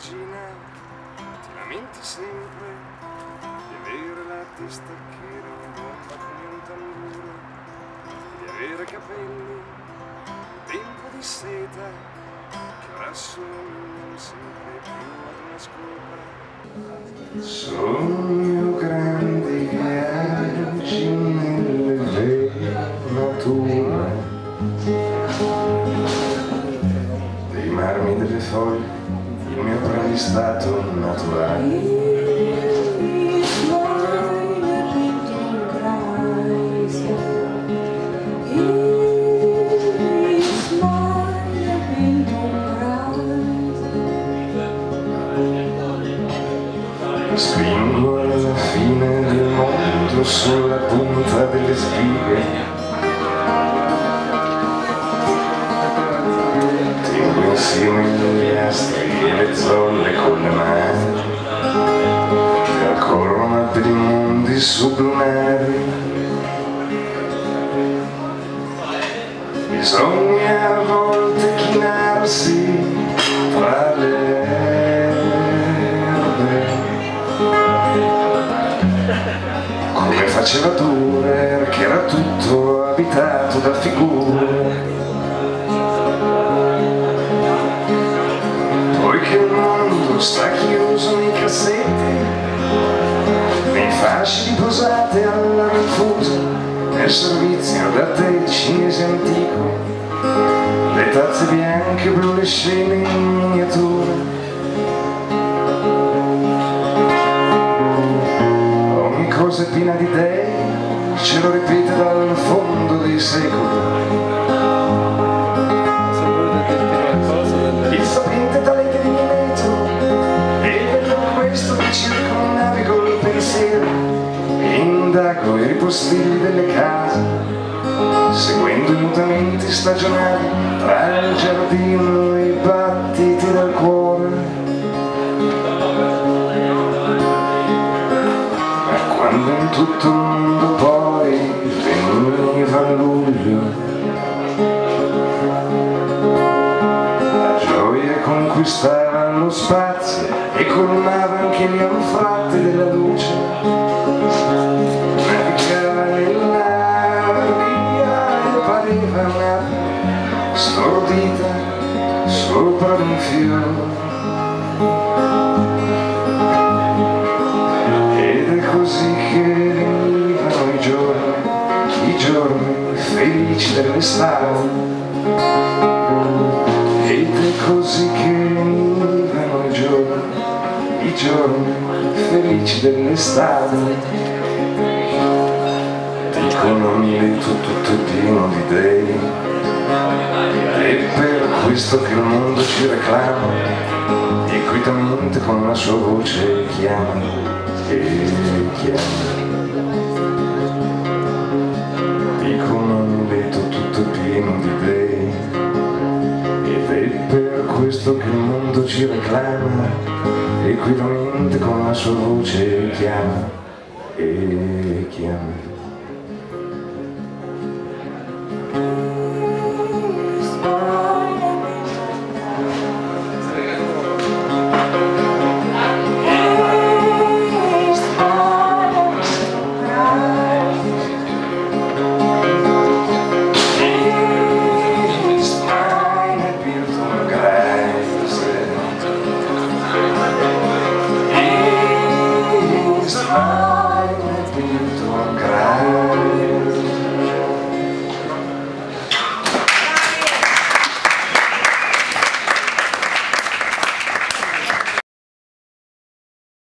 regina, ti lamenti sempre di avere la testa che rimomba come un tamburo, di avere capelli, un tempo di seta, che ora sono sempre più ad una scopa. Sogno grandi viaggi nelle venature dei marmi delle foglie il mio apprendistato naturale. Spingo alla fine del mondo sulla punta delle spighe sublunari Bisogna a volte chinarsi tra le erbe come faceva Durer che era tutto abitato da figure. Poiché il mondo sta chiuso nei cassetti fasci di posate alla rinfusa nel servizio da tè cinese antico. Le tazze bianche blu le scene in miniatura. Ogni cosa è piena di dei e indago i ripostigli delle case seguendo i mutamenti stagionali tra il giardino e i battiti del cuore. Ma quando in tutto il mondo poi la gioia conquistava lo spazio e colmava anche gli anfratti della luce. Navigava nella via e pareva nata stordita sopra un fiore. Ed è così che venivano i giorni i giorni felici dell'estate così che venivano i giorni i giorni felici dell'estate. Dicono Mileto tutto pieno di dei. E per questo che il mondo ci reclama e quietamente con la sua voce chiama e chiama questo che il mondo ci reclama e quietamente con la sua voce chiama e